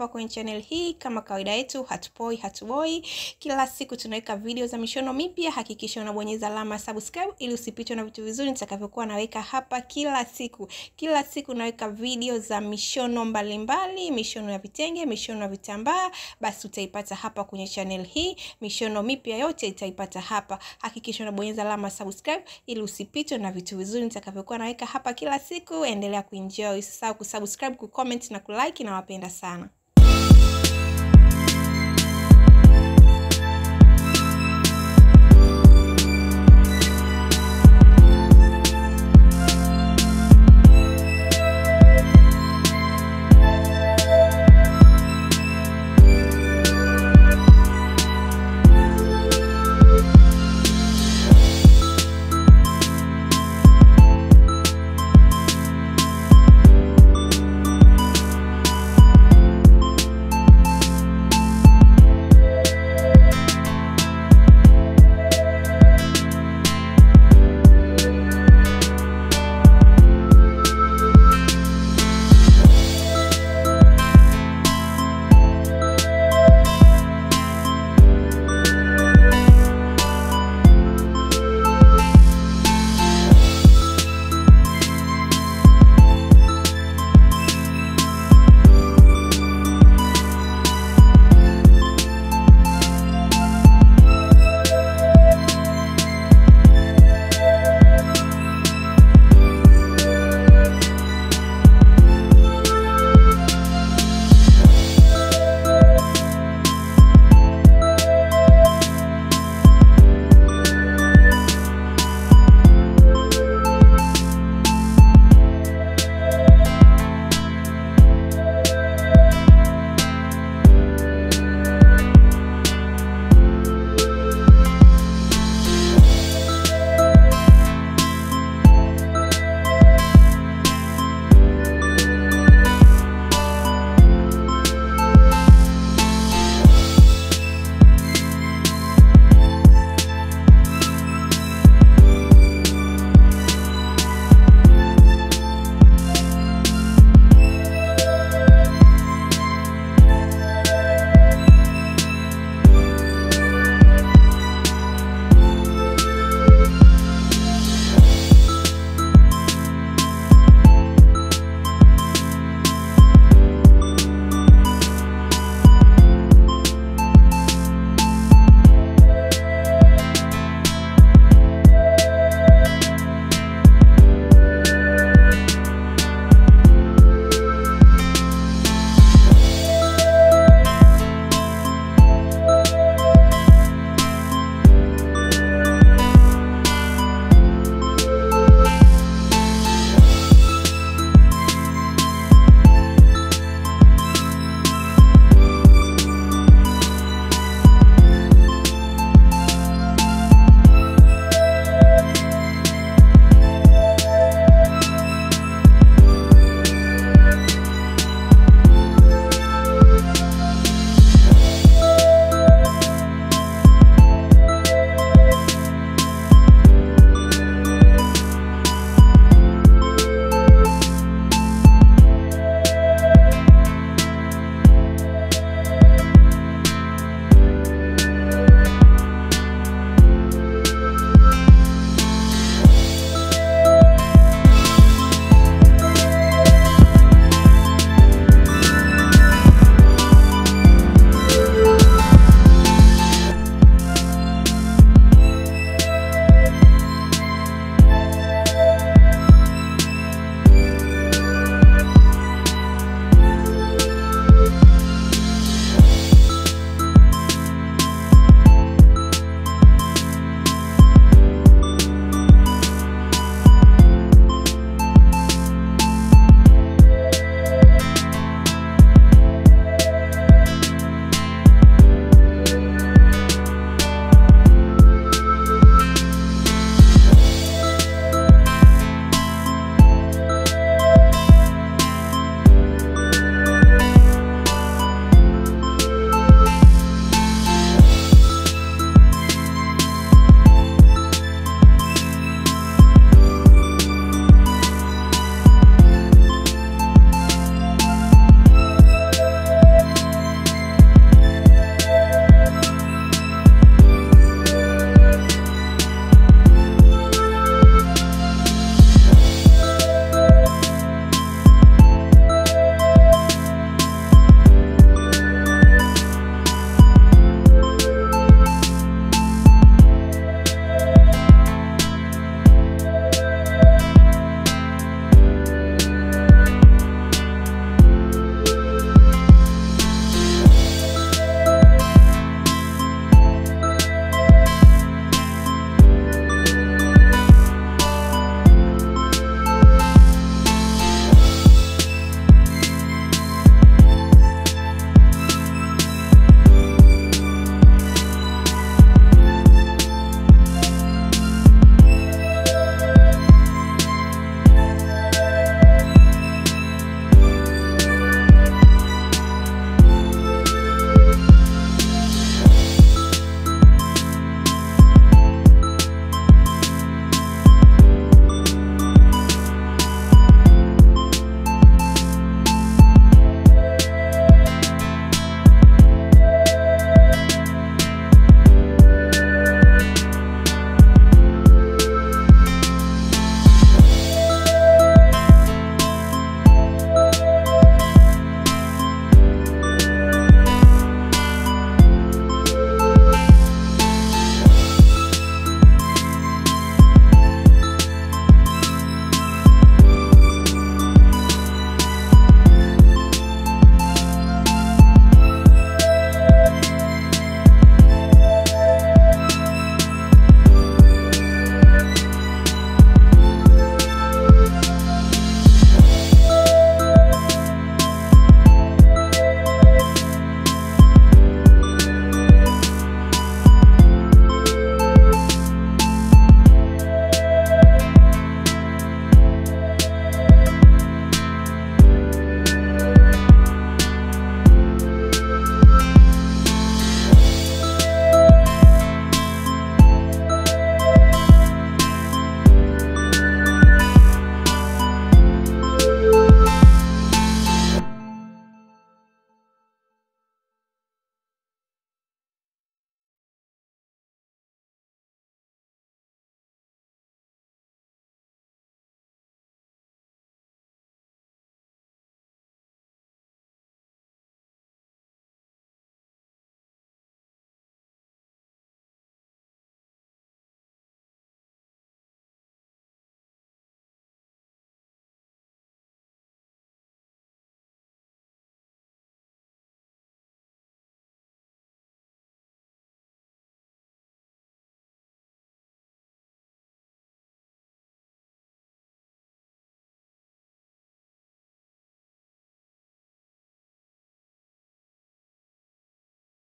hapa kwenye channel hii. Kama kawaida yetu, hatupoi hatuboi, kila siku tunaweka video za mishono mipya. Hakikisha unabonyeza alama subscribe ili usipitwe na vitu vizuri nitakavyokuwa naweka hapa kila siku. Kila siku naweka video za mishono mbalimbali mbali, mishono ya vitenge, mishono ya vitambaa, basi utaipata hapa kwenye channel hii. Mishono mipya yote itaipata hapa. Hakikisha unabonyeza alama subscribe ili usipitwe na vitu vizuri nitakavyokuwa naweka hapa kila siku. Endelea kuenjoy, usisahau kusubscribe, kucomment na kulike. Nawapenda sana.